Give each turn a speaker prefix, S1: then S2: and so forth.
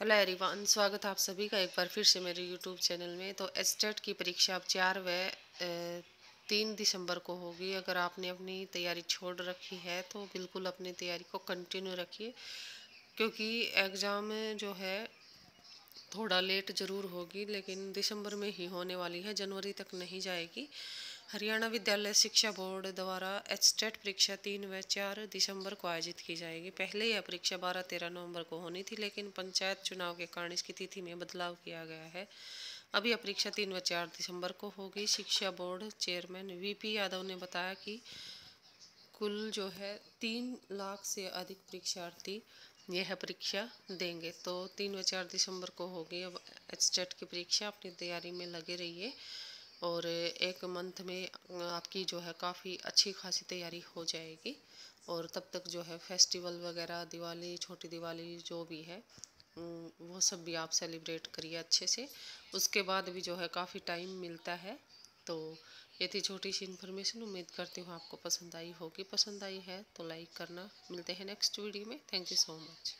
S1: Hello everyone, स्वागत है आप सभी का एक बार फिर से मेरे यूट्यूब चैनल में। तो एस्टेट की परीक्षा अब चार व तीन दिसंबर को होगी। अगर आपने अपनी तैयारी छोड़ रखी है तो बिल्कुल अपनी तैयारी को कंटिन्यू रखिए, क्योंकि एग्ज़ाम जो है, थोड़ा लेट ज़रूर होगी, लेकिन दिसंबर में ही होने वाली है, जनवरी तक नहीं जाएगी। हरियाणा विद्यालय शिक्षा बोर्ड द्वारा एचटेट परीक्षा तीन व चार दिसंबर को आयोजित की जाएगी। पहले यह परीक्षा बारह तेरह नवंबर को होनी थी, लेकिन पंचायत चुनाव के कारण इसकी तिथि में बदलाव किया गया है। अब यह परीक्षा तीन व चार दिसंबर को होगी। शिक्षा बोर्ड चेयरमैन वीपी यादव ने बताया कि कुल जो है तीन लाख से अधिक परीक्षार्थी यह परीक्षा देंगे। तो तीन व चार दिसंबर को होगी। अब एच की परीक्षा अपनी तैयारी में लगे रहिए और एक मंथ में आपकी जो है काफ़ी अच्छी खासी तैयारी हो जाएगी। और तब तक जो है फेस्टिवल वगैरह, दिवाली, छोटी दिवाली जो भी है वो सब भी आप सेलिब्रेट करिए अच्छे से। उसके बाद भी जो है काफ़ी टाइम मिलता है। तो ये थी छोटी सी इन्फॉर्मेशन। उम्मीद करती हूँ आपको पसंद आई होगी। पसंद आई है तो लाइक करना। मिलते हैं नेक्स्ट वीडियो में। Thank you so much.